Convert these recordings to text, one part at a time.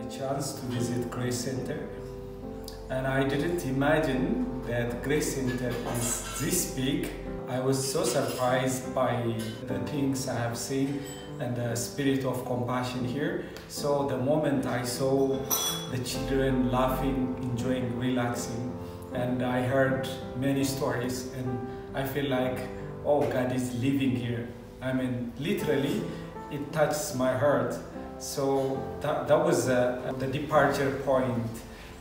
a chance to visit Grace Center and I didn't imagine that Grace Center is this big. I was so surprised by the things I have seen and the spirit of compassion here. So the moment I saw the children laughing, enjoying, relaxing, and I heard many stories and I feel like, oh, God is living here. I mean, literally, it touches my heart. So that, that was uh, the departure point,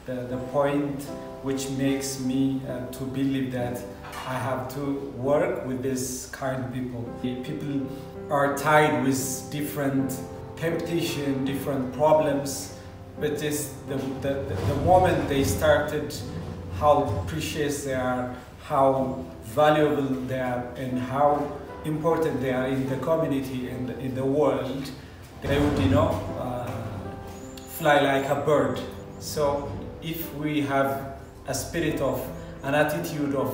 the, the point which makes me uh, to believe that I have to work with this kind of people. People are tied with different temptation, different problems, but this, the, the, the moment they started how precious they are, how valuable they are, and how important they are in the community and in the world, they would, you know, uh, fly like a bird. So if we have a spirit of, an attitude of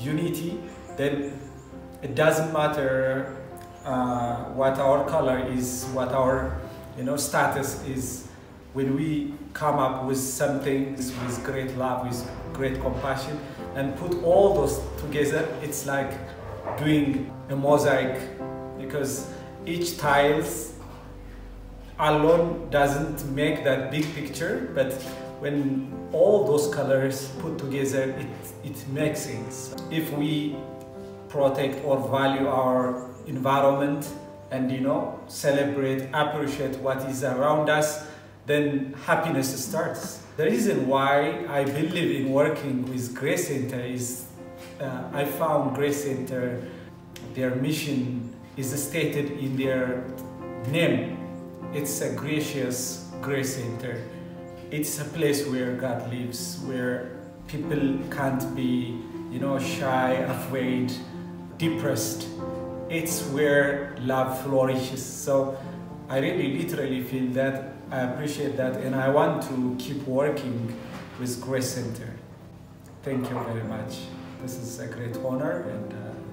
unity, then it doesn't matter uh, what our color is, what our, you know, status is. When we come up with something with great love, with great compassion, and put all those together, it's like doing a mosaic because each tiles alone doesn't make that big picture, but when all those colors put together, it, it makes sense. If we protect or value our environment and you know celebrate, appreciate what is around us, then happiness starts. The reason why I believe in working with Grace Center is uh, I found Grace Center, their mission is stated in their name. It's a gracious Grace Center. It's a place where God lives, where people can't be, you know, shy, afraid, depressed. It's where love flourishes. So I really literally feel that I appreciate that and I want to keep working with Grace Center. Thank you very much. This is a great honor and uh,